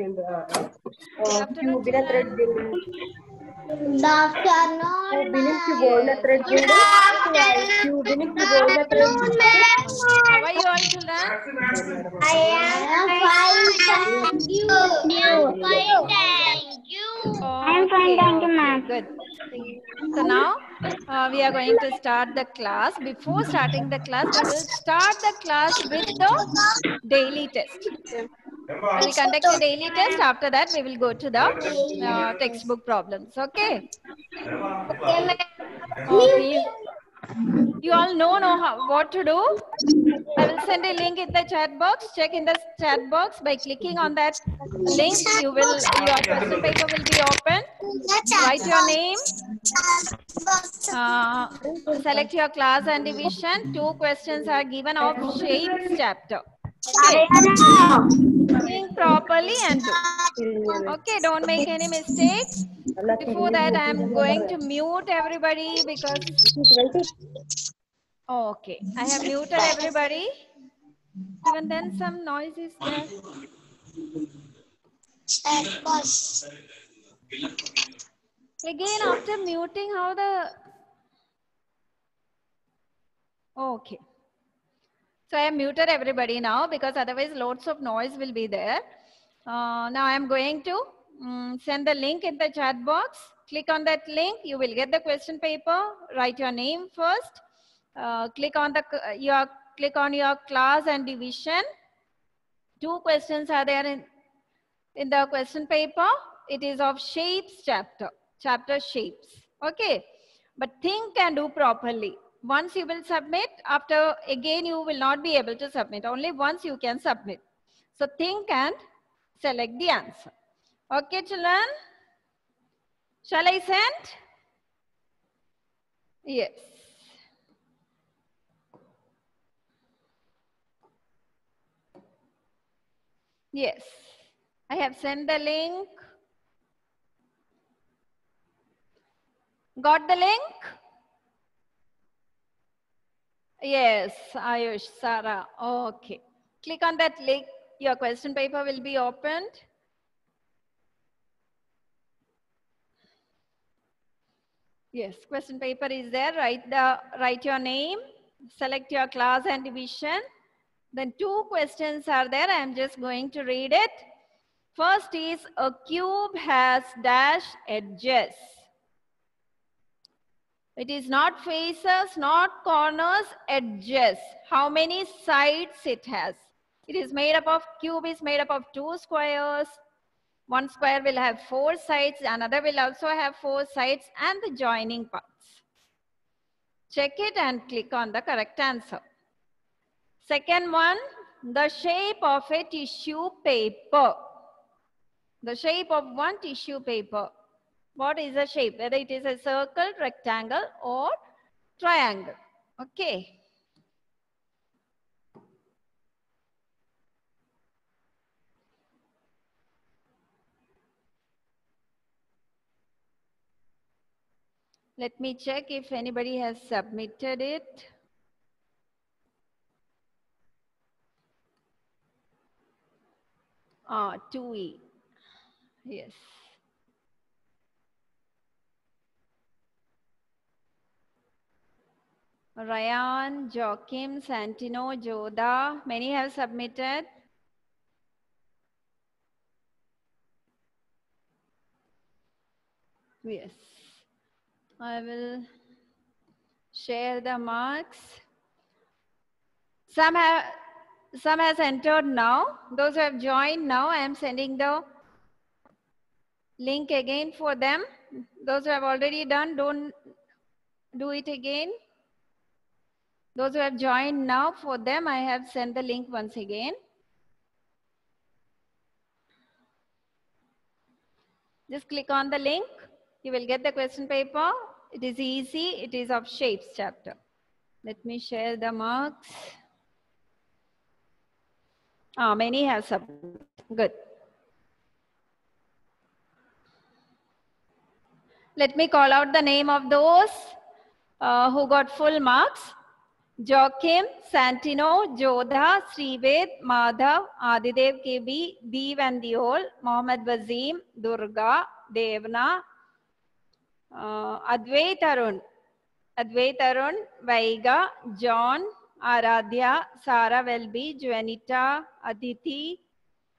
in the uh, uh few thread. Good afternoon. Good afternoon. How are you all children? I am fine. Thank you. I am fine. Thank you. I am fine. Thank you, ma'am. Good. So now uh, we are going to start the class. Before starting the class, we will start the class with the daily test. We will conduct the daily test. After that, we will go to the uh, textbook problems. Okay. Okay. You all know, know how, what to do. I will send a link in the chat box. Check in the chat box by clicking on that link. You will your question paper will be open. Write your name. Uh, select your class and division. Two questions are given of shapes chapter. Think properly and do. Okay, don't make any mistakes. Before that, I am going to mute everybody because okay, I have muted everybody. Even then, some noise is there. Again, after muting, how the okay. So I have muted everybody now because otherwise lots of noise will be there. Uh, now I am going to um, send the link in the chat box. Click on that link. You will get the question paper. Write your name first. Uh, click on the your click on your class and division. Two questions are there in in the question paper. It is of shapes chapter. Chapter shapes. Okay. But think and do properly. Once you will submit, after again you will not be able to submit. Only once you can submit. So think and select the answer. Okay, children? Shall I send? Yes. Yes. I have sent the link. Got the link? Yes, Ayush, Sarah. Okay. Click on that link. Your question paper will be opened. Yes, question paper is there. Write the write your name, select your class and division. Then two questions are there. I am just going to read it. First is a cube has dash edges. It is not faces, not corners, edges. How many sides it has? It is made up of, cube is made up of two squares. One square will have four sides, another will also have four sides and the joining parts. Check it and click on the correct answer. Second one, the shape of a tissue paper. The shape of one tissue paper. What is the shape? Whether it is a circle, rectangle or triangle. Okay. Let me check if anybody has submitted it. Ah, 2E. Yes. Ryan, Joachim, Santino, Joda, many have submitted. Yes. I will share the marks. Some have some has entered now. Those who have joined now, I am sending the link again for them. Those who have already done, don't do it again. Those who have joined now, for them, I have sent the link once again. Just click on the link. You will get the question paper. It is easy. It is of shapes chapter. Let me share the marks. Ah, many have sub. Good. Let me call out the name of those uh, who got full marks. Joachim, Santino, Jodha, Srived, Madhav, Adidev KB, Dev and Deol, Mohammad Wazim, Durga, Devna, uh, Advait Arun, Advait Arun, Vaiga, John, Aradhya, Sara Welby, Juanita, Aditi,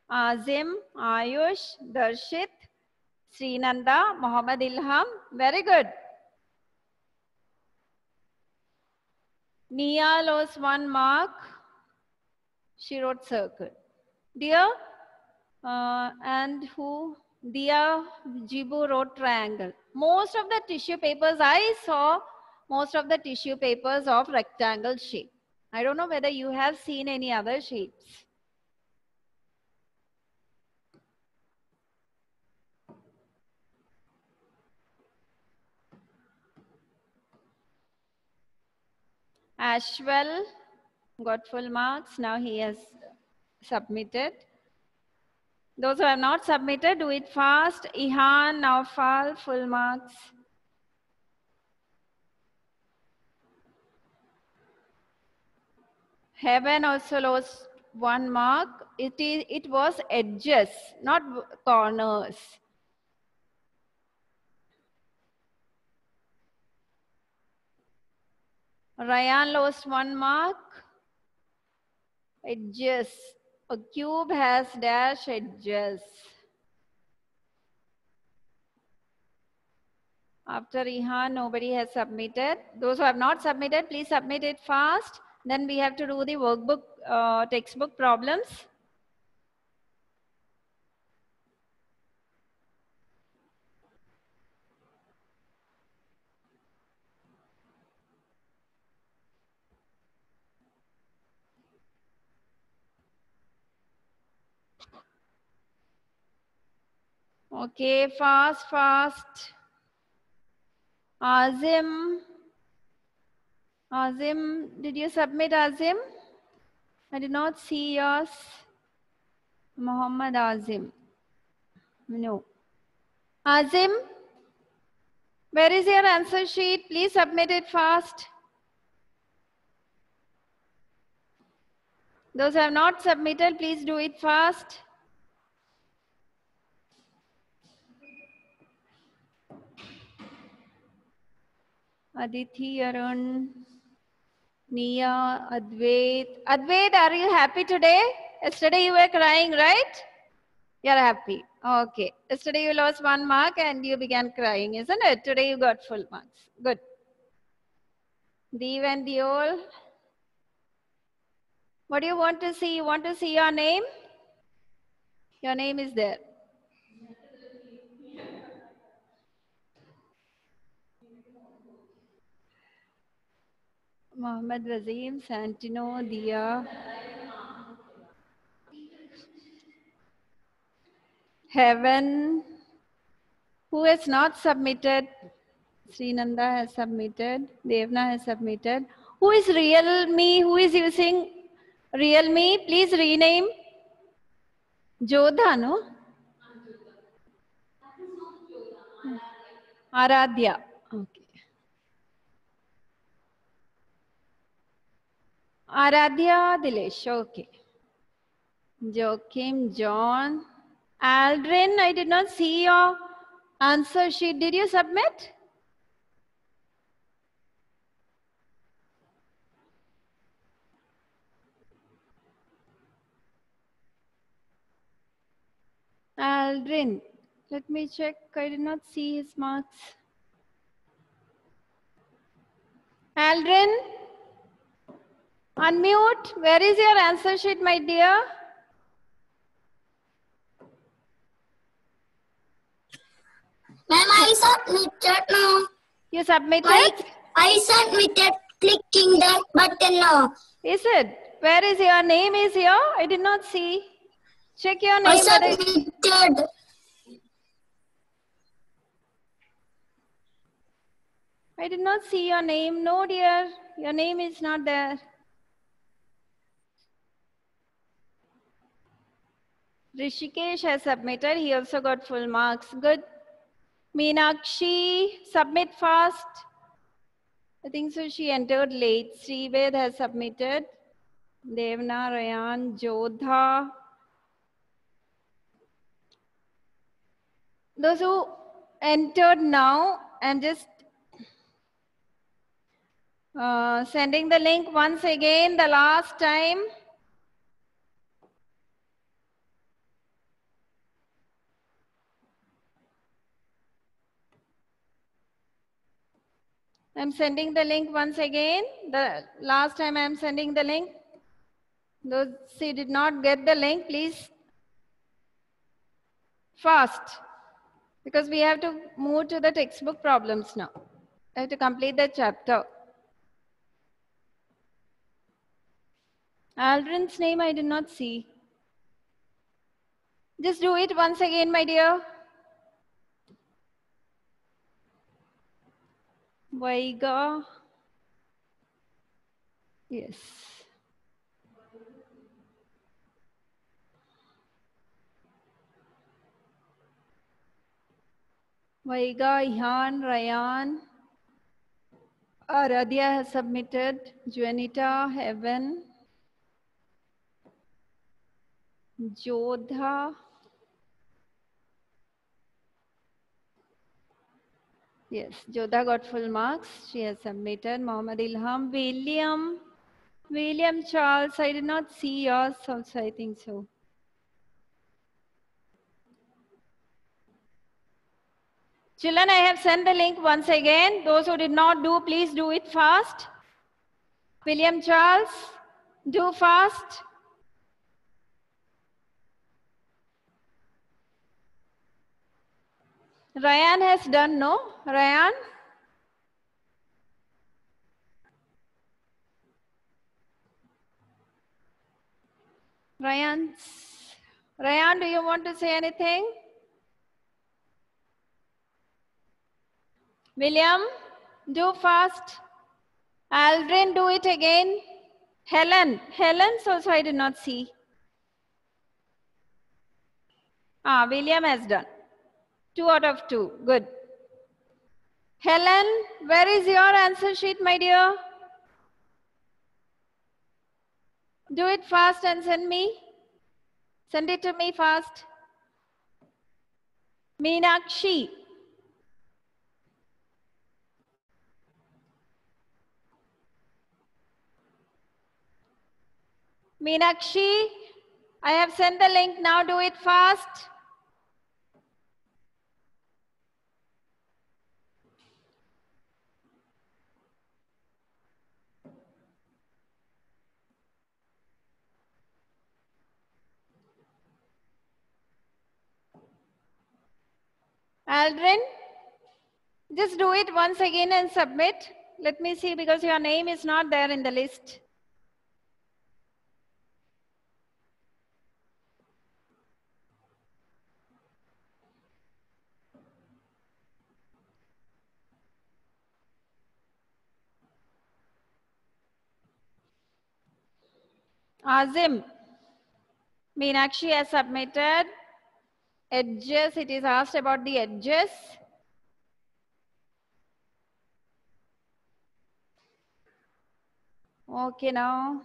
Azim, Ayush, Darshit, Srinanda, Muhammad Ilham. Very good. Nia lost one mark. She wrote circle. Dear, uh, and who? Dia Jibu wrote triangle. Most of the tissue papers I saw, most of the tissue papers of rectangle shape. I don't know whether you have seen any other shapes. Ashwell got full marks. Now he has submitted. Those who have not submitted, do it fast. Ihan, Naufal, full marks. Heaven also lost one mark. It, is, it was edges, not corners. Ryan lost one mark. Edges. A cube has dash edges. After Ihan, nobody has submitted. Those who have not submitted, please submit it fast. Then we have to do the workbook, uh, textbook problems. Okay, fast, fast. Azim. Azim, did you submit Azim? I did not see yours. Muhammad Azim. No. Azim, where is your answer sheet? Please submit it fast. Those who have not submitted, please do it fast. Aditi, Arun, Nia, Advait. Advait, are you happy today? Yesterday you were crying, right? You're happy. Okay. Yesterday you lost one mark and you began crying, isn't it? Today you got full marks. Good. Dev and Deol. What do you want to see? You want to see your name? Your name is there. Mohammed Wazim, Santino, Dia. Heaven. Who has not submitted? Srinanda has submitted. Devna has submitted. Who is real me? Who is using real me? Please rename. Jodha, no? Aradhya. Okay. Aradhya Dilesh. Okay. Joachim, John. Aldrin, I did not see your answer sheet. Did you submit? Aldrin, let me check. I did not see his marks. Aldrin, unmute. Where is your answer sheet, my dear? Ma'am, I submitted now. You submitted? I, I submitted clicking that button now. Is it? Where is your name is here? I did not see. Check your name. I submitted. I did not see your name. No, dear. Your name is not there. Rishikesh has submitted. He also got full marks. Good. Meenakshi, submit fast. I think so. She entered late. Srived has submitted. Devna, Rayan, Jodha. Those who entered now, I'm just uh, sending the link once again, the last time. I'm sending the link once again. The last time I'm sending the link. Those who did not get the link, please fast. Because we have to move to the textbook problems now. I have to complete the chapter. Aldrin's name I did not see. Just do it once again, my dear. Vaiga. Yes. Vaiga, Ihan, Ryan. Aradhya has submitted. Juanita, Heaven. Jodha. Yes, Jodha got full marks. She has submitted. Mohammad Ilham, William, William Charles. I did not see yours also, I think so. Children, I have sent the link once again. Those who did not do, please do it fast. William Charles, do fast. Ryan has done, no? Ryan? Ryan? Ryan, do you want to say anything? William, do fast. Aldrin, do it again. Helen, Helen's also I did not see. Ah, William has done. Two out of two. Good. Helen, where is your answer sheet, my dear? Do it fast and send me. Send it to me fast. Meenakshi. Meenakshi, I have sent the link. Now do it fast. Aldrin, just do it once again and submit. Let me see because your name is not there in the list. Azim, Meenakshi has submitted edges. It is asked about the edges. Okay, now.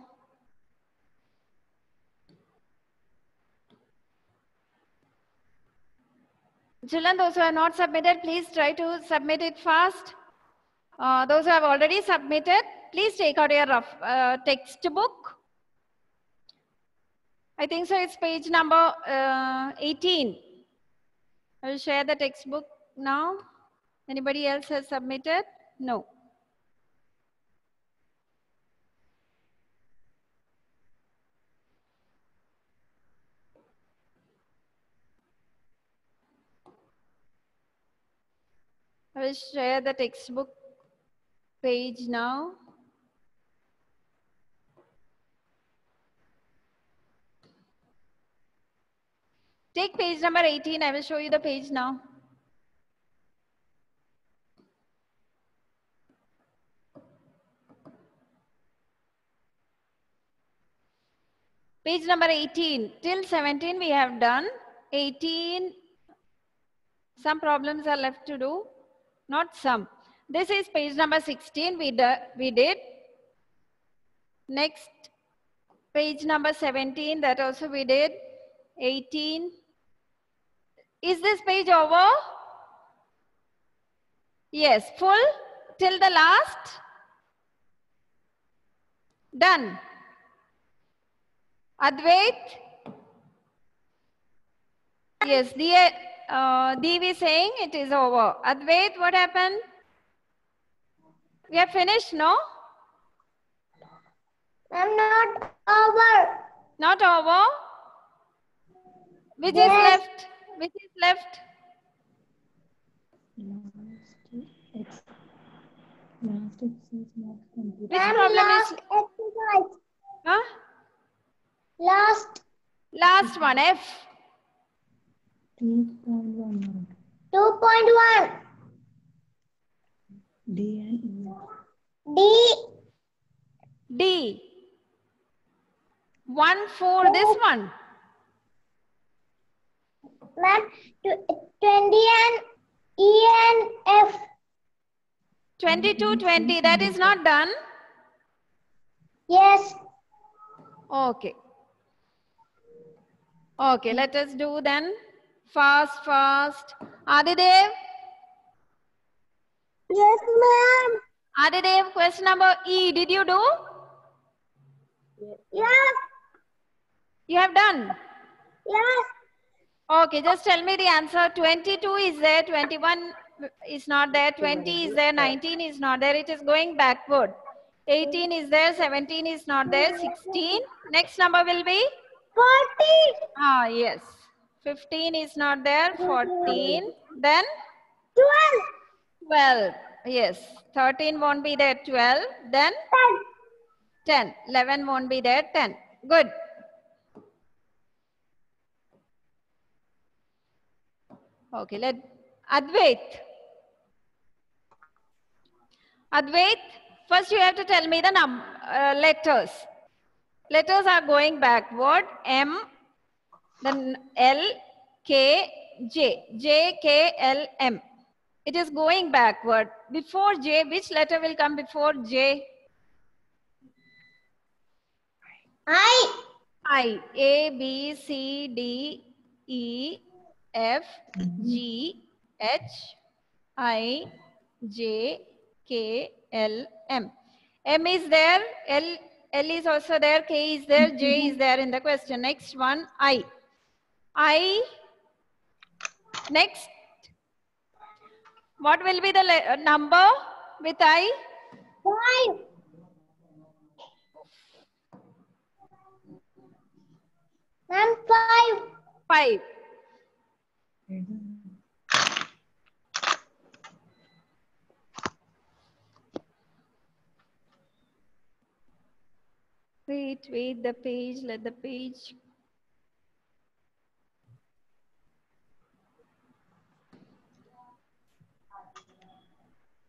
Children, those who have not submitted, please try to submit it fast. Uh, those who have already submitted, please take out your rough, uh, textbook. I think so it's page number uh, 18. I will share the textbook now. Anybody else has submitted? No. I will share the textbook page now. Take page number 18. I will show you the page now. Page number 18. Till 17 we have done. 18, some problems are left to do. Not some. This is page number 16. We, we did. Next, page number 17. That also we did. 18. Is this page over? Yes. Full till the last? Done. Advait? Yes, the uh, Devi saying it is over. Advait, what happened? We have finished, no? I'm not over. Not over. Which is left? Which is left? Last ex- last exercise not complete. Which problem last is? exercise. Huh? Last Last one, F. Two point one 2.1. D and E. D. D. One for this one. Ma'am, 20 and E and F. 22, 20. That is not done. Yes. Okay. Okay, let us do then. Fast, fast. Adidev. Yes, ma'am. Adidev, question number E. Did you do? Yes. You have done. Yes. Okay, just tell me the answer. 22 is there, 21 is not there, 20 is there, 19 is not there. It is going backward. 18 is there, 17 is not there, 16. Next number will be? 40. Ah, yes. 15 is not there, 14. Then 12. 12. Yes. 13 won't be there, 12. Then 10. 10. 11 won't be there, 10. Good. Okay, let Advait. Advait, first you have to tell me the num uh, letters. Letters are going backward. M, then L, K, J. J, K, L, M. It is going backward. Before J, which letter will come before J? I. I. A, B, C, D, E, F, mm-hmm. G, H, I, J, K, L, M. M is there, L, L is also there, K is there, J is mm-hmm. there in the question. Next one, I. I, next. What will be the number with I? 5. Ma'am, 5. 5. Wait, wait, the page, let the page.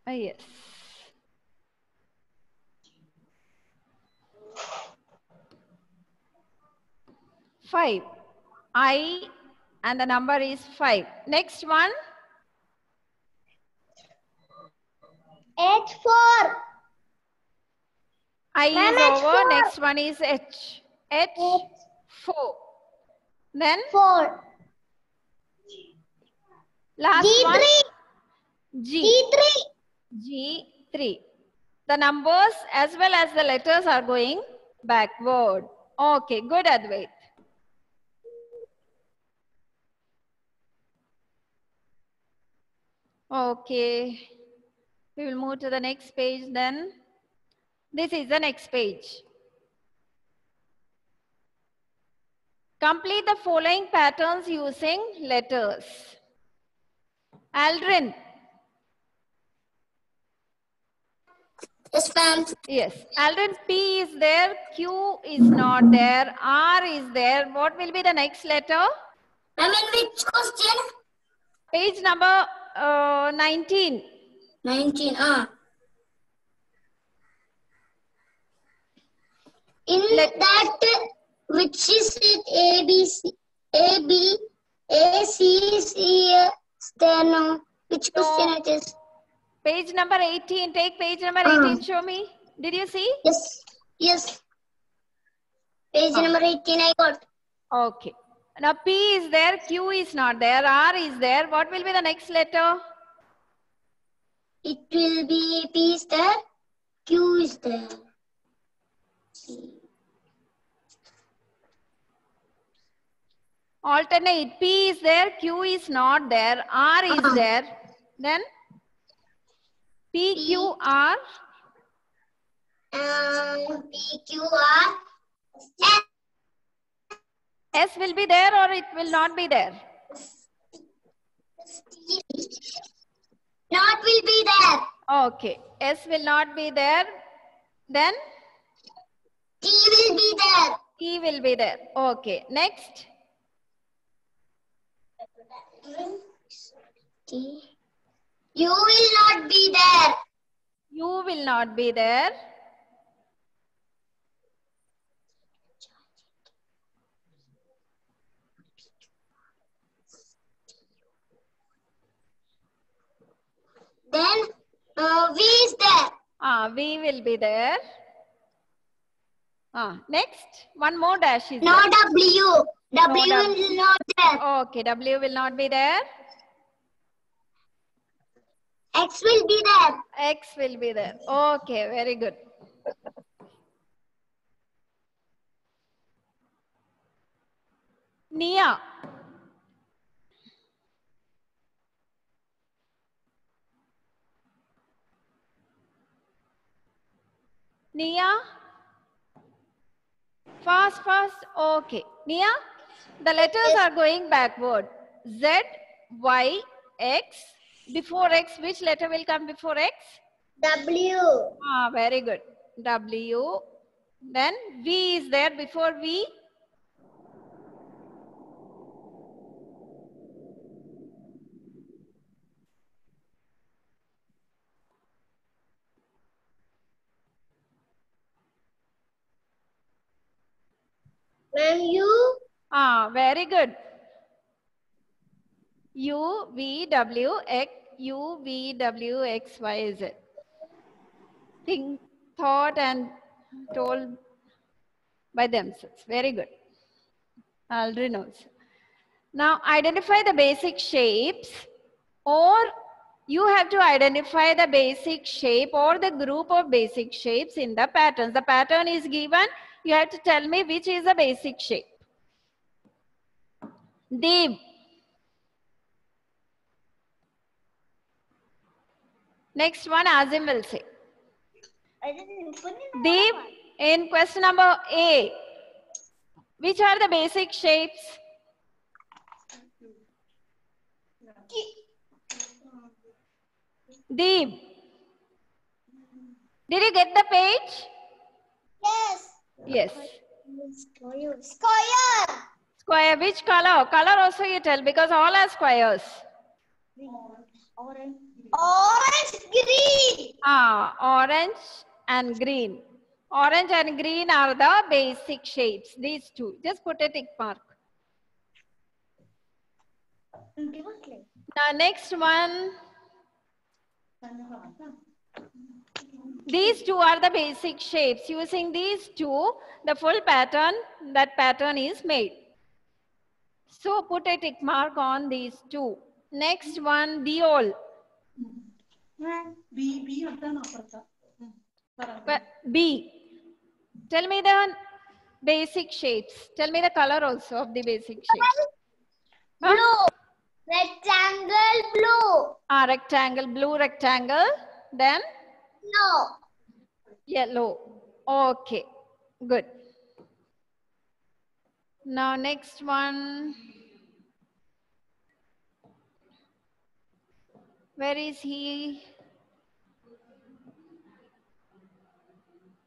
Ah, yes. Five. I and the number is five. Next one. H4. I Ma'am, is over. four. Next one is H. H four. Then H4. last one G3. G. G3. G three. The numbers as well as the letters are going backward. Okay, good Advait. Okay, we will move to the next page then. This is the next page. Complete the following patterns using letters. Aldrin, Yes, ma'am. yes. Aldrin, P is there, Q is not there, R is there. What will be the next letter? Ma'am, in which question? Page number uh, 19. 19. Ah. In Let- that, which is it? A, B, C, A, B, A, C, C, uh, there no. Which No. question it is? Page number 18. Take page number Ah. 18. Show me. Did you see? Yes. Yes. Page Ah. number 18 I got. Okay. Now P is there, Q is not there, R is there. What will be the next letter? It will be P is there. Q is there. Alternate. P is there, Q is not there, R is Uh-huh. there. Then P, Q, R. Um, P, Q, R, S. Will be there or it will not be there. Not will be there. Okay. S will not be there. Then T will be there. E will be there. Okay. Next. T. You will not be there. You will not be there. Then uh, V is there. Ah, V will be there. Ah, next. One more dash is No there. W. W No is not there. Okay. W will not be there. X will be there. X will be there. Okay. Very good. Nia. Nia? Fast, fast. Okay. Nia, the letters are going backward. Z, Y, X. Before X, which letter will come before X? W. Ah, very good. W. Then V is there before V. Ma'am, U. Ah, very good. U, V, W, X, U, V, W, X, Y, Z. Think, thought and told by themselves. Very good. Aldrin knows. Now identify the basic shapes or you have to identify the basic shape or the group of basic shapes in the patterns. The pattern is given. You have to tell me which is the basic shape. Deep. Next one, Azim will say. Deep, in question number A, which are the basic shapes? Deep. Did you get the page? Yes. Yes. Square. Square. Square, which color? Color also you tell because all are squares. Orange, Orange, green. Ah, orange and green. Orange and green are the basic shapes. These two. Just put a tick mark. The next one. These two are the basic shapes. Using these two, the full pattern, that pattern is made. So put a tick mark on these two. Next one, diol. B, B, B. Tell me the basic shapes. Tell me the color also of the basic shapes. Blue. Huh? Rectangle blue. Ah, rectangle, blue rectangle. Then No. yellow. Okay, good. Now next one. Where is he?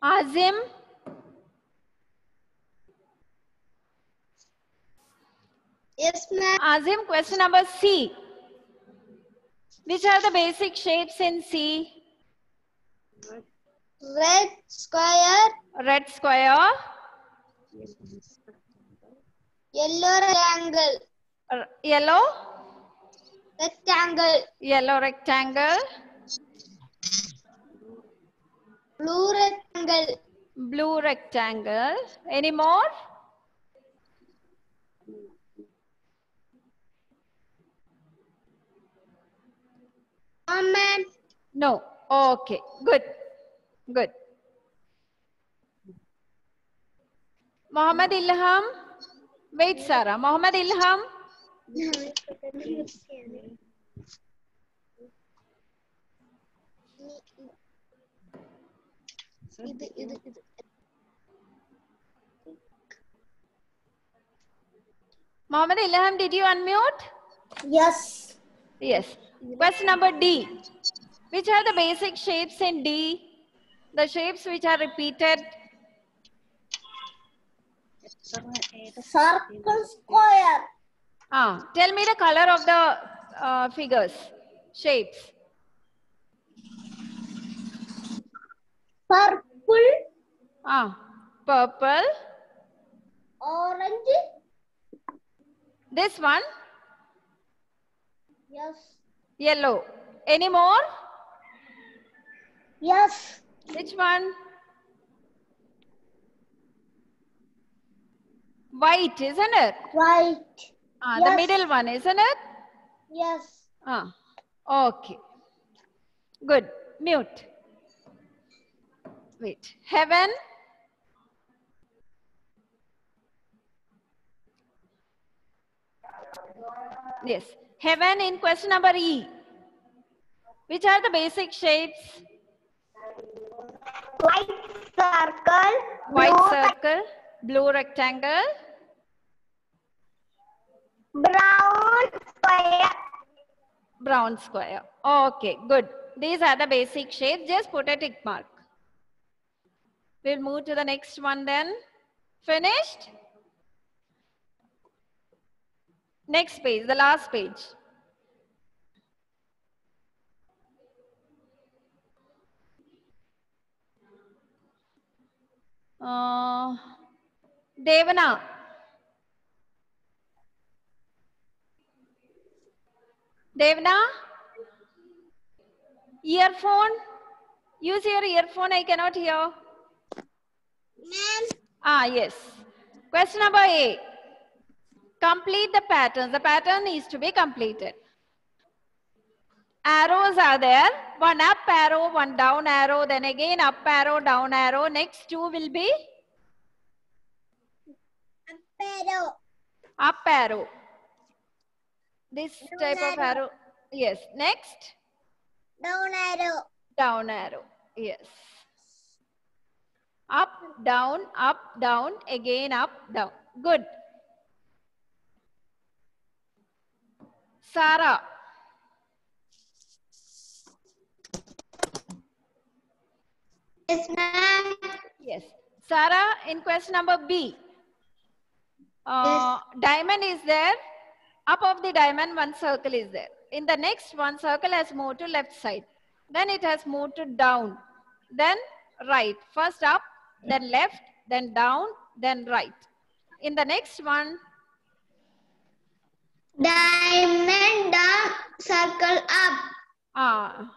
Azim. Yes, ma'am. Azim, question number C. Which are the basic shapes in C? Red square, Red square, yellow rectangle, r- yellow, rectangle, yellow rectangle, Blue rectangle. Blue rectangle. Any more? Woman. No. Okay. Good. Good. Muhammad Ilham. Wait, Sarah. Muhammad Ilham. ഇത് ഇത് ഇത് Muhammad Ilham, did you unmute? Yes. Yes. Question number D. Which are the basic shapes in D? The shapes which are repeated. Circle square. Ah, tell me the color of the uh, figures, shapes. Purple. Ah, purple. Orange. This one, Yes. Yellow. Any more? Yes. Which one? White, isn't it? White. Ah, the middle one, isn't it? Yes. Ah, okay. Good. Mute. Wait. Heaven. Yes. Heaven in question number E. Which are the basic shapes? White circle. White blue circle, blue rectangle, Brown square. brown square. Okay, good. These are the basic shapes. Just put a tick mark. We'll move to the next one then. Finished? Next page, the last page. Uh, Devana. Devna? Earphone? Use your earphone, I cannot hear. Ma'am. Ah, yes. Question number A. Complete the pattern. The pattern needs to be completed. Arrows are there. One up arrow, one down arrow, then again up arrow, down arrow. Next two will be Pero. up arrow. This Down type of arrow. arrow. Yes. Next, Down arrow. down arrow. Yes. Up, down, up, down, again up, down. Good. Sarah. Yes, ma'am. Yes. Sarah, in question number B. Uh, Diamond is there. Up of the diamond, one circle is there. In the next one, circle has moved to left side. Then it has moved to down. Then right. First up, then left, then down, then right. In the next one, Diamond down, circle up. ah,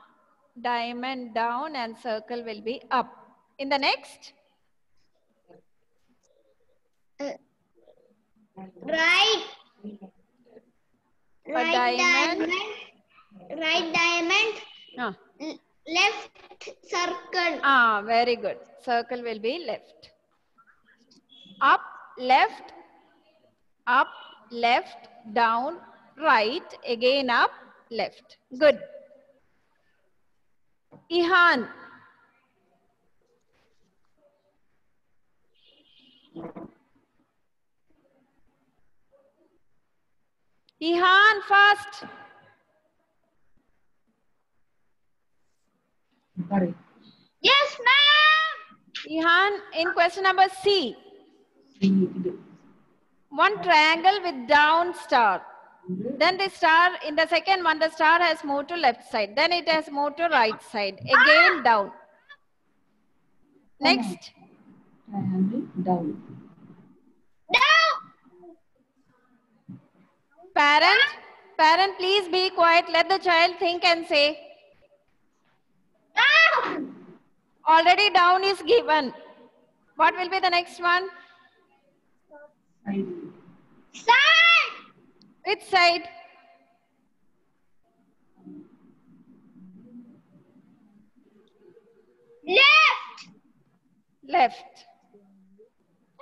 diamond down and circle will be up. In the next, Right. Right diamond. diamond. Right diamond. ah, Left circle. Ah, very good. Circle will be left. Up, left, up, left, down, right, again up, left. Good. Ihan. Ihan, fast. Yes, ma'am. Ihan, in question number C. One triangle with down star. Then the star, in the second one, the star has moved to left side. Then it has moved to right side. Again down. Next. Triangle down. Down. Parent, parent, please be quiet. Let the child think and say. Down. Already down is given. What will be the next one? Side. Side. Which side? Left. Left.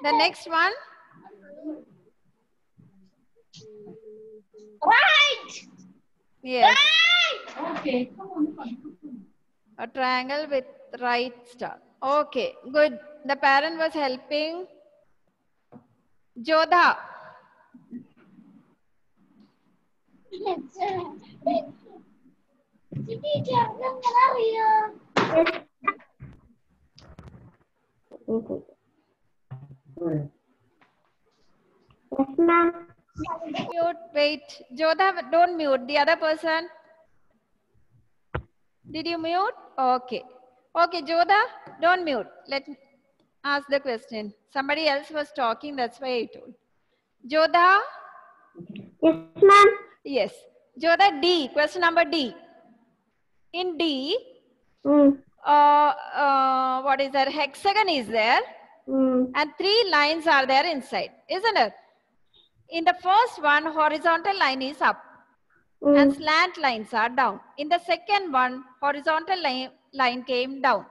The next one? Right. Yes. Right. Okay, come on, come on. A triangle with right star. Okay, good. The parent was helping. Jodha. Yes, ma'am. Mute. Wait. Jodha, don't mute. The other person. Did you mute? Okay. Okay, Jodha, don't mute. Let me ask the question. Somebody else was talking. That's why I told. Jodha. Yes, ma'am. Yes. Jodha, D. Question number D. In D, Mm. uh, uh, what is there? Hexagon is there Mm. and three lines are there inside, isn't it? In the first one, horizontal line is up and Mm. slant lines are down. In the second one, horizontal line, line came down.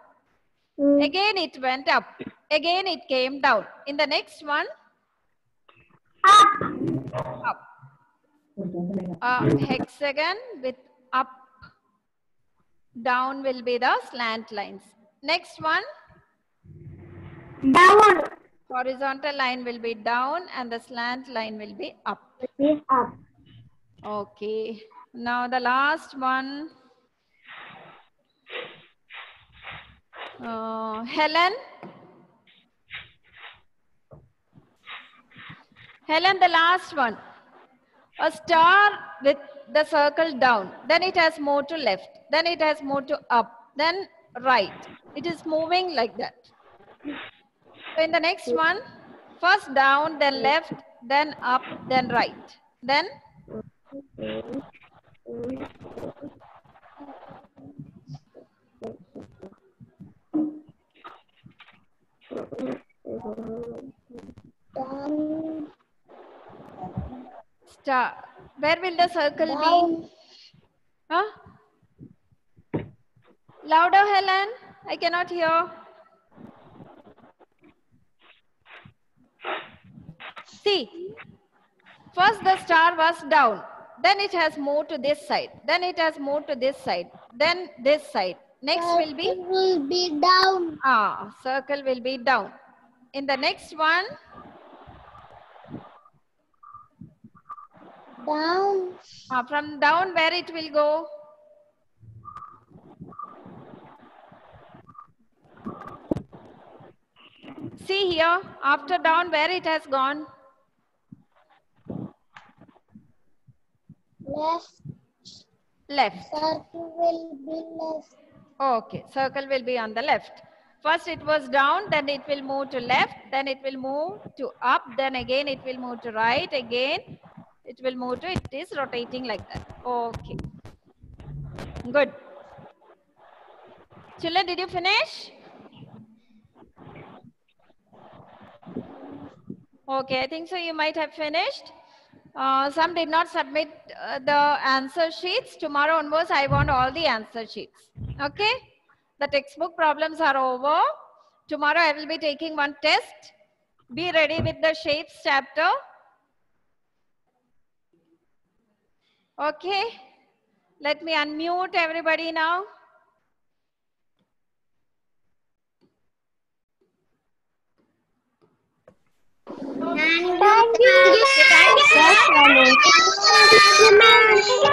Mm. Again, it went up. Again, it came down. In the next one, Up. up. Uh, hexagon with up. Down will be the slant lines. Next one, Down. horizontal line will be down and the slant line will be up. Is up. Okay. Now the last one. Uh, Helen. Helen, the last one. A star with the circle down. Then it has more to left. Then it has more to up. Then right. It is moving like that. So in the next one, first down, then left, then up, then right. Then Down. Star. Where will the circle Down. be? Huh? Louder, Helen. I cannot hear. See, first the star was down. Then it has moved to this side. Then it has moved to this side. Then this side. Next will be Circle will be down. ah circle will be down. In the next one, Down. ah, from down where it will go? See here, after down where it has gone? Left. Left. Circle will be left. Okay, circle will be on the left. First it was down, then it will move to left, then it will move to up, then again it will move to right, again will move to, it is rotating like that. Okay. Good. Children, did you finish? Okay, I think so you might have finished. Uh, some did not submit uh, the answer sheets. Tomorrow onwards, I want all the answer sheets. Okay? The textbook problems are over. Tomorrow I will be taking one test. Be ready with the shapes chapter. Okay? Let me unmute everybody now. Thank you. Thank you.